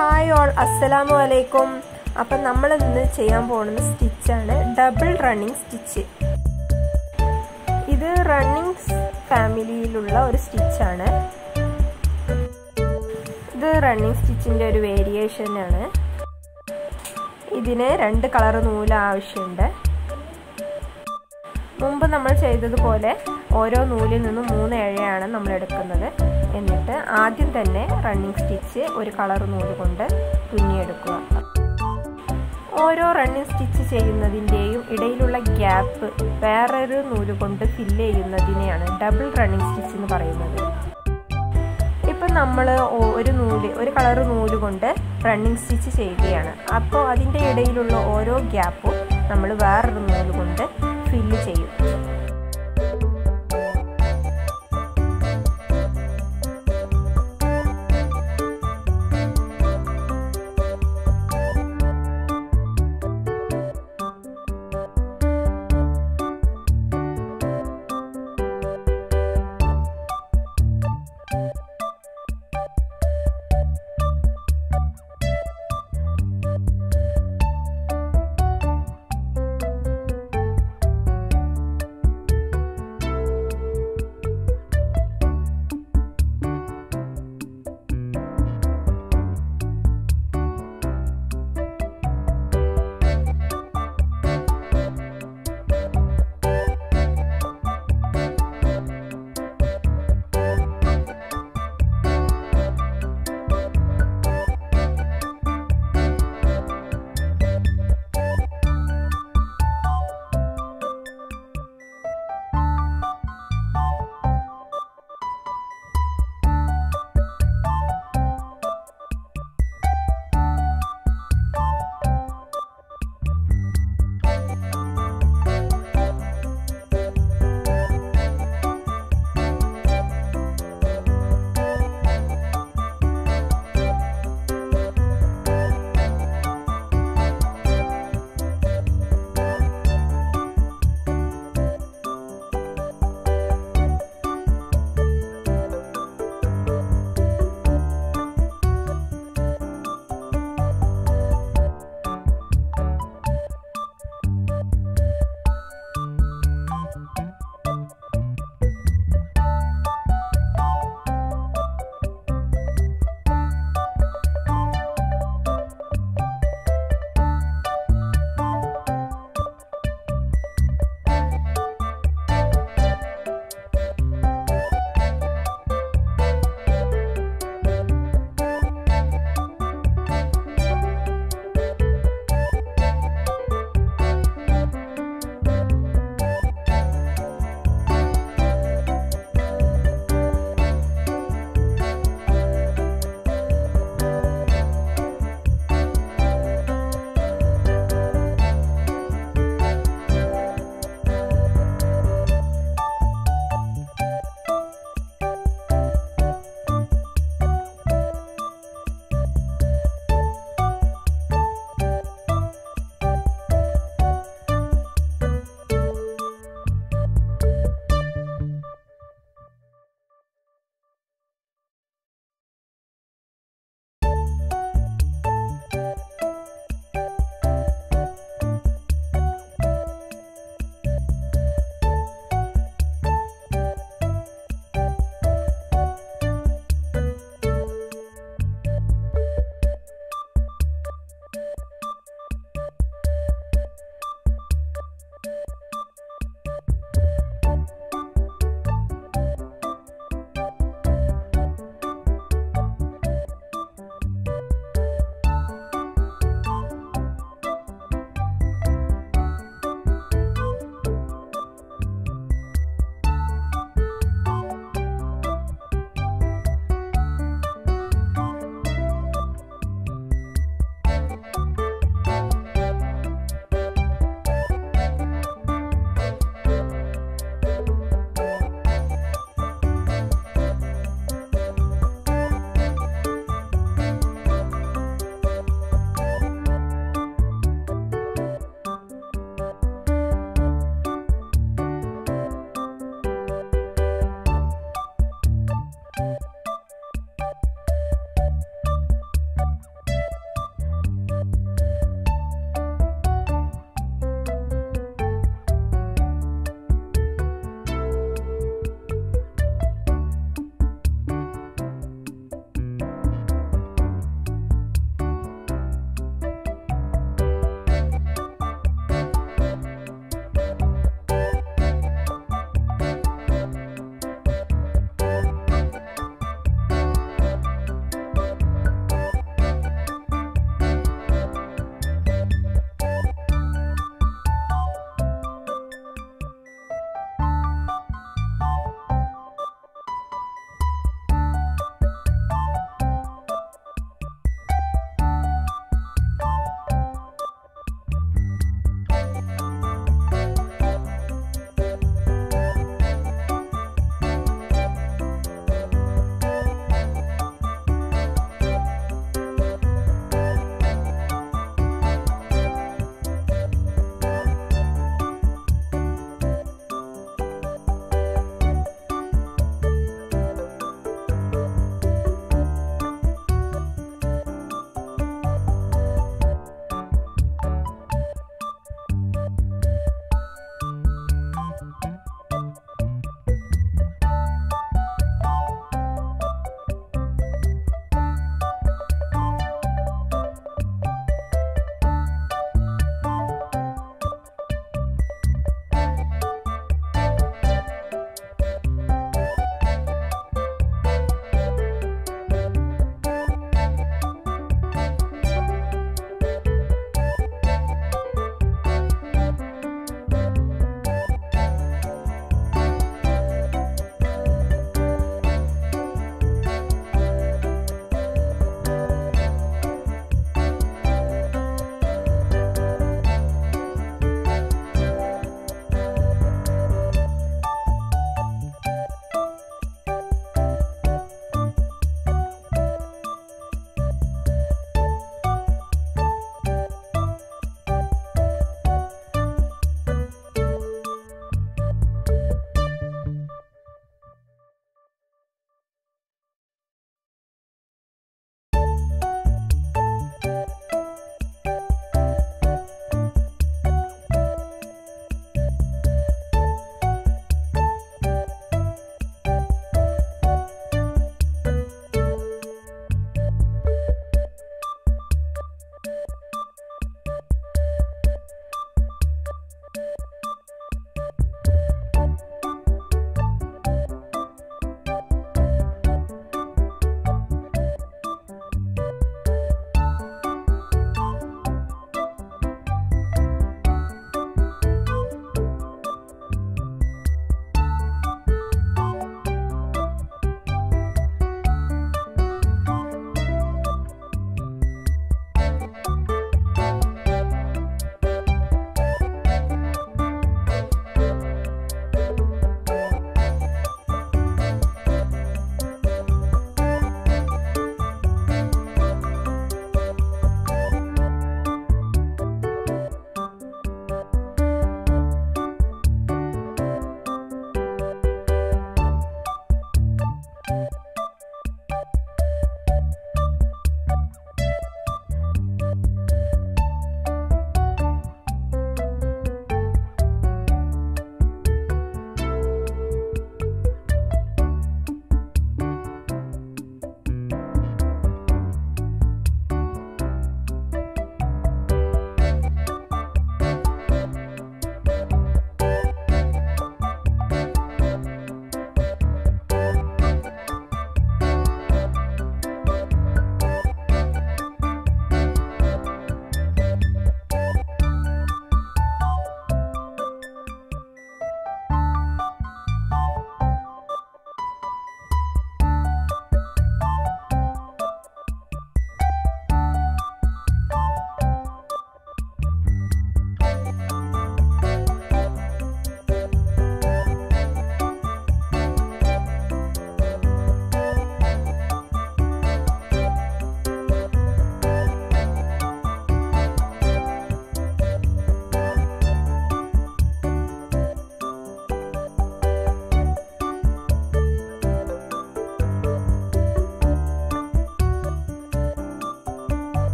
Hi all അസ്സലാമു അലൈക്കും അപ്പം നമ്മൾ ഇന്ന് ചെയ്യാൻ പോകുന്ന സ്റ്റിച്ചാണ് ഡബിൾ റണ്ണിങ് സ്റ്റിച്ച് ഇത് റണ്ണിങ് ഫാമിലിയിലുള്ള ഒരു സ്റ്റിച്ചാണ് ഇത് റണ്ണിങ് സ്റ്റിച്ചിന്റെ ഒരു വേരിയേഷനാണ് ഇതിന് രണ്ട് കളർ നൂൽ ആവശ്യമുണ്ട്. മുമ്പ് നമ്മൾ ചെയ്തതുപോലെ ഓരോ നൂലിൽ നിന്നും മൂന്ന് ഇഴയാണ് നമ്മൾ എടുക്കുന്നത്. എന്നിട്ട് ആദ്യം തന്നെ റണ്ണിങ് സ്റ്റിച്ച് ഒരു കളർ നൂൽ കൊണ്ട് തുന്നിയെടുക്കുക. ഓരോ റണ്ണിങ് സ്റ്റിച്ച് ചെയ്യുന്നതിന്റെയും ഇടയിലുള്ള ഗ്യാപ്പ് വേറൊരു നൂൽ കൊണ്ട് ഫില്ല് ചെയ്യുന്നതിനെയാണ് ഡബിൾ റണ്ണിങ് സ്റ്റിച്ച് എന്ന് പറയുന്നത്. ഇപ്പം നമ്മൾ ഒരു നൂൽ ഒരു കളർ നൂൽ കൊണ്ട് റണ്ണിങ് സ്റ്റിച്ച് ചെയ്യുകയാണ്. അപ്പോൾ അതിന്റെ ഇടയിലുള്ള ഓരോ ഗ്യാപ്പും നമ്മൾ വേറൊരു നൂൽ കൊണ്ട് ഫില്ല് ചെയ്യും